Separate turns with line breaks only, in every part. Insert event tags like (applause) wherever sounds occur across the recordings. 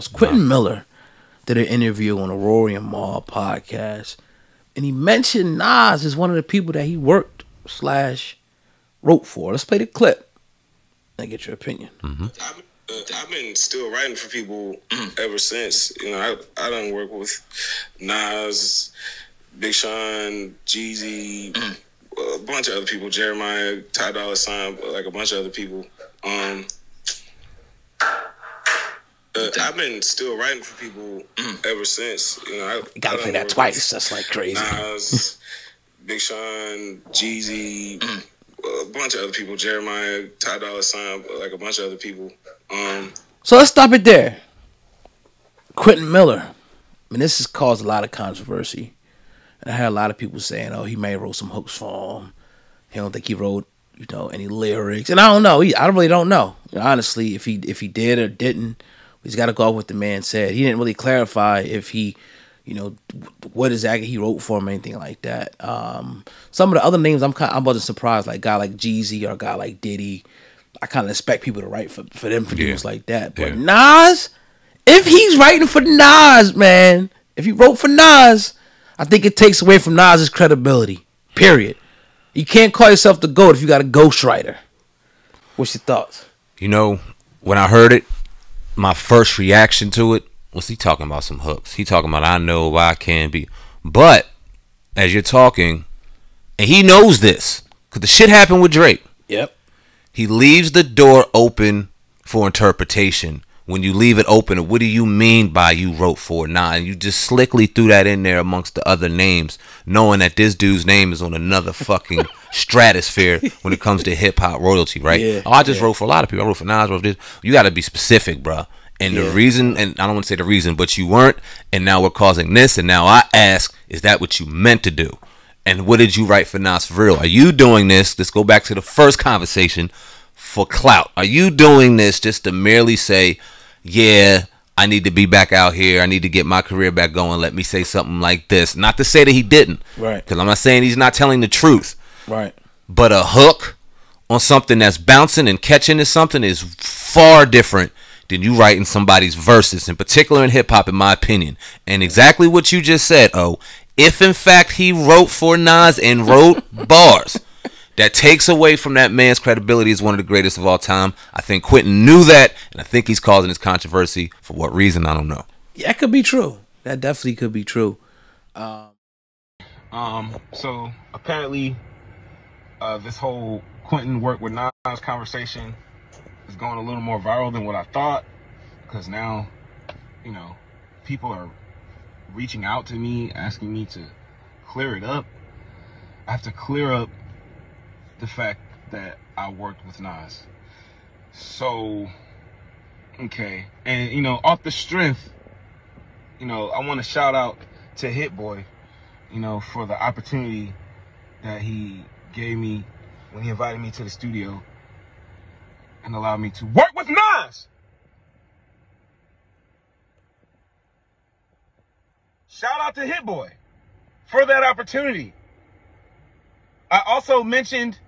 else. Quentin Miller did an interview on the Rory and Mal podcast, and he mentioned Nas as one of the people that he worked slash wrote for. Let's play the clip and get your opinion.
I've, uh, I've been still writing for people (clears throat) ever since. You know, I I done work with Nas, Big Sean, Jeezy, a bunch of other people, Jeremiah, Ty Dolla Sign, like a bunch of other people. Um, I've been still writing for people mm. ever since. You know, I
You gotta
I
play that twice. That's like crazy.
Nas, (laughs) mm. Big Sean, Jeezy, mm. a bunch of other people, Jeremiah, Ty Dolla Sign, like a bunch of other people. Um,
So let's stop it there. Quentin Miller. I mean, this has caused a lot of controversy. And I had a lot of people saying, oh, he may have wrote some hooks for him. He don't think he wrote, you know, any lyrics. And I don't know. He, I really don't know. Honestly, if he if he did or didn't, he's got to go off what the man said. He didn't really clarify if he, you know, what exactly he wrote for him, or anything like that. Um, some of the other names, I'm kind, of, I wasn't surprised. Like guy like Jeezy or a guy like Diddy. I kind of expect people to write for for them for
Yeah.
dudes like that. But
Yeah.
Nas, if he's writing for Nas, man, if he wrote for Nas, I think it takes away from Nas's credibility. Period. You can't call yourself the GOAT if you got a ghostwriter. What's your thoughts?
You know, when I heard it, my first reaction to it was he talking about some hooks. He talking about I know why I can be. But as you're talking, and he knows this, because the shit happened with Drake.
Yep.
He leaves the door open for interpretation. When you leave it open, what do you mean by you wrote for Nas, and you just slickly threw that in there amongst the other names, knowing that this dude's name is on another fucking (laughs) stratosphere when it comes to hip hop royalty, right?
Yeah,
oh, I just
yeah.
wrote for a lot of people. I wrote for Nas, I wrote this. You got to be specific, bro. And the reason, and I don't want to say the reason, but you weren't, and now we're causing this, and now I ask, is that what you meant to do? And what did you write for Nas for real? Are you doing this? Let's go back to the first conversation for clout. Are you doing this just to merely say, yeah, I need to be back out here. I need to get my career back going. Let me say something like this. Not to say that he didn't.
Right.
Because I'm not saying he's not telling the truth.
Right.
But a hook on something that's bouncing and catching is something is far different than you writing somebody's verses, in particular in hip hop, in my opinion. And exactly what you just said, oh, if in fact he wrote for Nas and wrote (laughs) bars, that takes away from that man's credibility as one of the greatest of all time. I think Quentin knew that, and I think he's causing this controversy. For what reason, I don't know.
Yeah, that could be true. That definitely could be true.
Um, so apparently, uh, this whole Quentin work with Nas conversation is going a little more viral than what I thought. Because now, you know, people are reaching out to me, asking me to clear it up. I have to clear up the fact that I worked with Nas. So, okay. And, you know, off the strength, you know, I want to shout out to Hit Boy you know, for the opportunity that he gave me when he invited me to the studio and allowed me to work with Nas. Shout out to Hit Boy for that opportunity. I also mentioned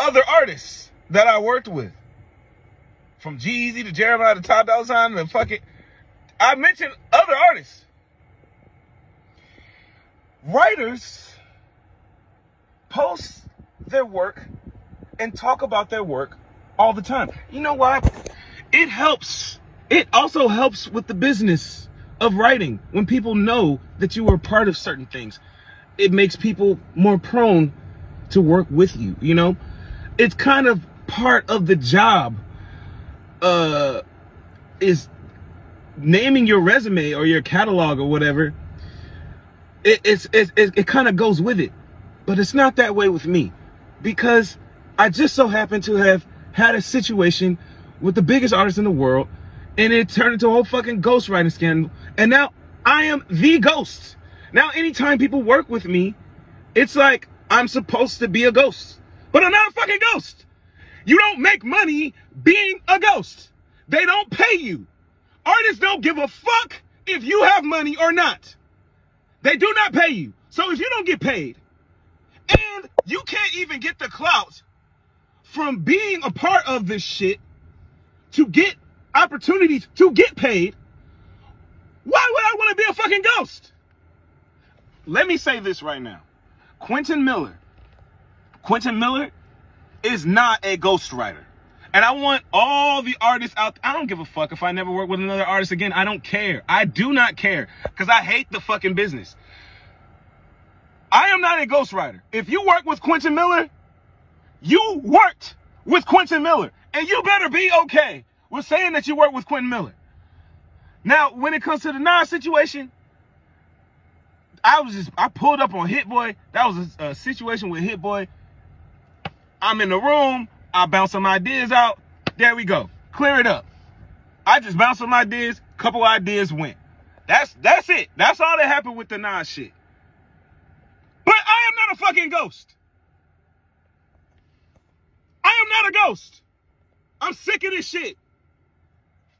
other artists that I worked with. From Jeezy to Jeremiah to Ty Dolla Sign to fucking I mentioned other artists writers post their work and talk about their work all the time. You know why? It helps. It also helps with the business of writing when people know that you are part of certain things. It makes people more prone to work with you, you know? It's kind of part of the job uh is naming your resume or your catalog or whatever it, it's, it, it, it kind of goes with it. But it's not that way with me because I just so happen to have had a situation with the biggest artist in the world and it turned into a whole fucking ghostwriting scandal. And now I am the ghost. Now, anytime people work with me, it's like I'm supposed to be a ghost, but I'm not a fucking ghost. You don't make money being a ghost. They don't pay you. Artists don't give a fuck if you have money or not. They do not pay you. So if you don't get paid, and you can't even get the clout from being a part of this shit to get opportunities to get paid, why would I want to be a fucking ghost? Let me say this right now. Quentin Miller. Quentin Miller is not a ghostwriter. And I want all the artists out. I don't give a fuck if I never work with another artist again. I don't care. I do not care because I hate the fucking business. I am not a ghostwriter. If you work with Quentin Miller, you worked with Quentin Miller. And you better be okay with saying that you work with Quentin Miller. Now, when it comes to the Nas situation, I was just I pulled up on Hit Boy. That was a, a situation with Hit Boy. I'm in the room. I bounce some ideas out. There we go. Clear it up. I just bounced some ideas. Couple ideas went. That's that's it. That's all that happened with the Nas shit. But I am not a fucking ghost. I am not a ghost. I'm sick of this shit.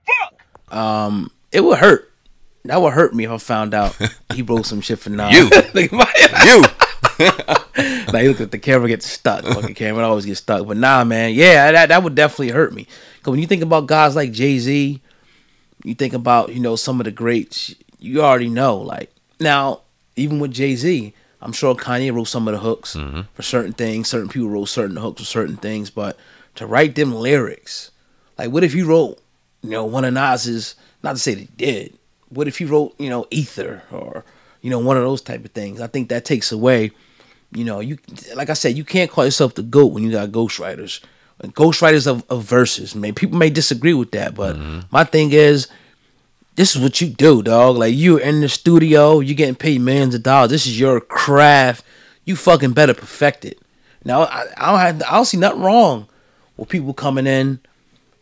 Fuck.
Um, it would hurt. That would hurt me if I found out (laughs) he wrote some shit for Nas.
You. (laughs)
Like, my-
You. (laughs)
like, look at the camera gets stuck. Fucking camera always gets stuck. But nah, man, yeah, that that would definitely hurt me. Cause when you think about guys like Jay Z, you think about you know some of the greats. You already know. Like now, even with Jay Z, I'm sure Kanye wrote some of the hooks mm-hmm. for certain things. Certain people wrote certain hooks for certain things. But to write them lyrics, like what if you wrote, you know, one of Nas's? Not to say that he did. What if he wrote, you know, Ether or you know one of those type of things? I think that takes away you know, you like I said, you can't call yourself the goat when you got ghostwriters. Ghostwriters of, of verses. May people may disagree with that, but mm-hmm. my thing is, this is what you do, dog. Like you're in the studio, you're getting paid millions of dollars. This is your craft. You fucking better perfect it. Now I, I don't have I don't see nothing wrong with people coming in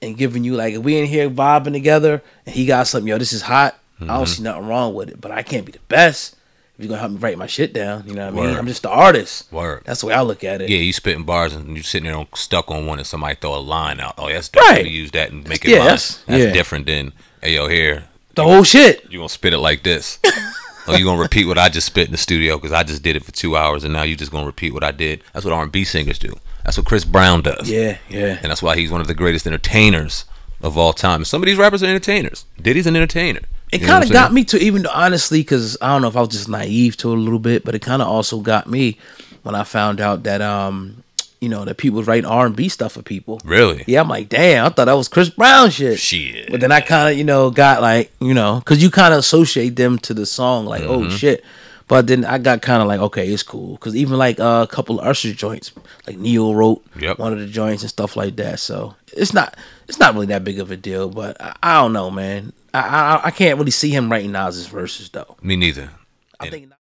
and giving you like if we in here vibing together and he got something, yo, this is hot. I don't mm-hmm. see nothing wrong with it, but I can't be the best. If you're gonna help me write my shit down, you know what I mean?
Word.
I'm just the artist.
Word.
That's the way I look at it.
Yeah, you spitting bars and you sitting there on, stuck on one and somebody throw a line out. Oh, that's different.
Right.
We use that and make it
Yeah,
mine.
that's-
That's,
yeah.
different than, hey, yo, here,
The whole shit.
you gonna spit it like this. (laughs) or you gonna repeat what I just spit in the studio because I just did it for two hours and now you just gonna repeat what I did. That's what R&B singers do. That's what Chris Brown does.
Yeah, yeah.
And that's why he's one of the greatest entertainers of all time. Some of these rappers are entertainers. Diddy's an entertainer.
It kind of got me to even honestly, because I don't know if I was just naive to a little bit, but it kind of also got me when I found out that um, you know, that people writing R and B stuff for people.
Really?
Yeah, I'm like, damn, I thought that was Chris Brown shit.
Shit.
But then I kind of, you know, got like, you know, because you kind of associate them to the song, like,
Mm-hmm.
oh shit. But then I got kind of like, okay, it's cool. Because even like uh, a couple of Usher joints, like Ne-Yo wrote
Yep.
one of the joints and stuff like that. So it's not, it's not really that big of a deal. But I, I don't know, man. I, I I can't really see him writing Nas's verses though.
Me neither.
I
And-
think